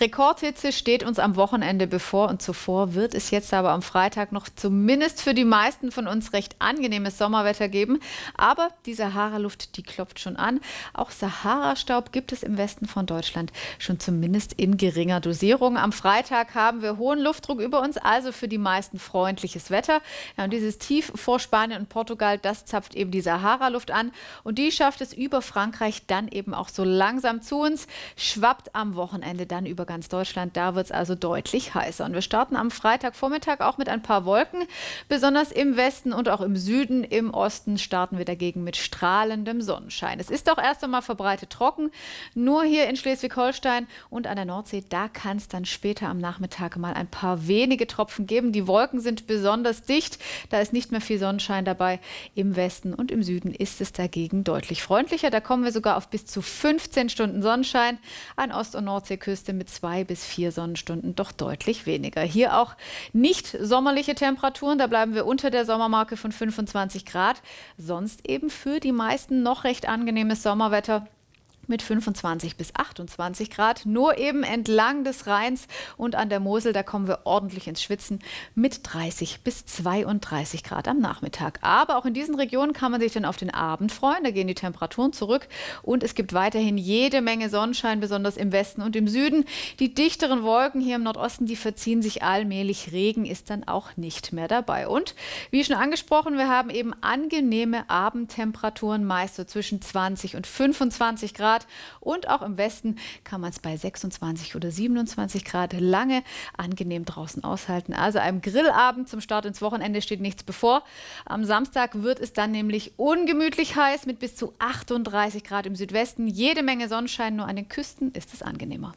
Rekordhitze steht uns am Wochenende bevor und zuvor wird es jetzt aber am Freitag noch zumindest für die meisten von uns recht angenehmes Sommerwetter geben. Aber die Sahara-Luft, die klopft schon an. Auch Sahara-Staub gibt es im Westen von Deutschland schon zumindest in geringer Dosierung. Am Freitag haben wir hohen Luftdruck über uns, also für die meisten freundliches Wetter. Ja, und dieses Tief vor Spanien und Portugal, das zapft eben die Sahara-Luft an und die schafft es über Frankreich dann eben auch so langsam zu uns, schwappt am Wochenende dann über ganz Deutschland. Da wird es also deutlich heißer. Und wir starten am Freitagvormittag auch mit ein paar Wolken, besonders im Westen und auch im Süden. Im Osten starten wir dagegen mit strahlendem Sonnenschein. Es ist auch erst einmal verbreitet trocken. Nur hier in Schleswig-Holstein und an der Nordsee, da kann es dann später am Nachmittag mal ein paar wenige Tropfen geben. Die Wolken sind besonders dicht. Da ist nicht mehr viel Sonnenschein dabei. Im Westen und im Süden ist es dagegen deutlich freundlicher. Da kommen wir sogar auf bis zu 15 Stunden Sonnenschein. An Ost- und Nordseeküste mit zwei bis vier Sonnenstunden doch deutlich weniger. Hier auch nicht sommerliche Temperaturen. Da bleiben wir unter der Sommermarke von 25 Grad. Sonst eben für die meisten noch recht angenehmes Sommerwetter mit 25 bis 28 Grad. Nur eben entlang des Rheins und an der Mosel, da kommen wir ordentlich ins Schwitzen mit 30 bis 32 Grad am Nachmittag. Aber auch in diesen Regionen kann man sich dann auf den Abend freuen. Da gehen die Temperaturen zurück und es gibt weiterhin jede Menge Sonnenschein, besonders im Westen und im Süden. Die dichteren Wolken hier im Nordosten, die verziehen sich allmählich. Regen ist dann auch nicht mehr dabei. Und wie schon angesprochen, wir haben eben angenehme Abendtemperaturen, meist so zwischen 20 und 25 Grad. Grad und auch im Westen kann man es bei 26 oder 27 Grad lange angenehm draußen aushalten. Also einem Grillabend zum Start ins Wochenende steht nichts bevor. Am Samstag wird es dann nämlich ungemütlich heiß mit bis zu 38 Grad im Südwesten. Jede Menge Sonnenschein, nur an den Küsten ist es angenehmer.